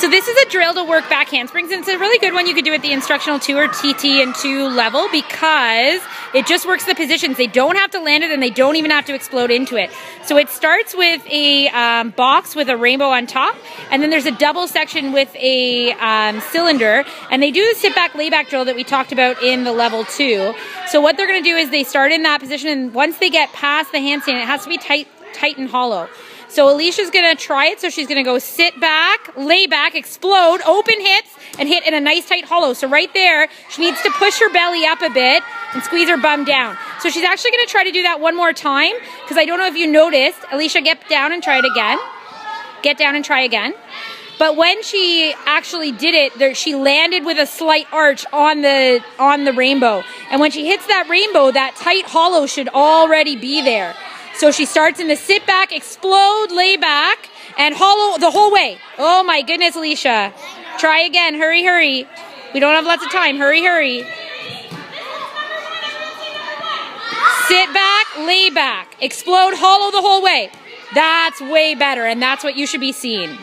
So this is a drill to work back handsprings, and it's a really good one you could do at the instructional two or TT and two level because it just works the positions. They don't have to land it, and they don't even have to explode into it. So it starts with a um, box with a rainbow on top, and then there's a double section with a um, cylinder, and they do the sit back layback drill that we talked about in the level two. So what they're going to do is they start in that position, and once they get past the handstand, it has to be tight, tight and hollow. So Alicia's gonna try it. So she's gonna go sit back, lay back, explode, open hips, and hit in a nice tight hollow. So right there, she needs to push her belly up a bit and squeeze her bum down. So she's actually gonna try to do that one more time because I don't know if you noticed. Alicia, get down and try it again. Get down and try again. But when she actually did it, there, she landed with a slight arch on the on the rainbow. And when she hits that rainbow, that tight hollow should already be there. So she starts in the sit back, explode, lay back, and hollow the whole way. Oh my goodness, Alicia. Try again. Hurry, hurry. We don't have lots of time. Hurry, hurry. Sit back, lay back, explode, hollow the whole way. That's way better, and that's what you should be seeing.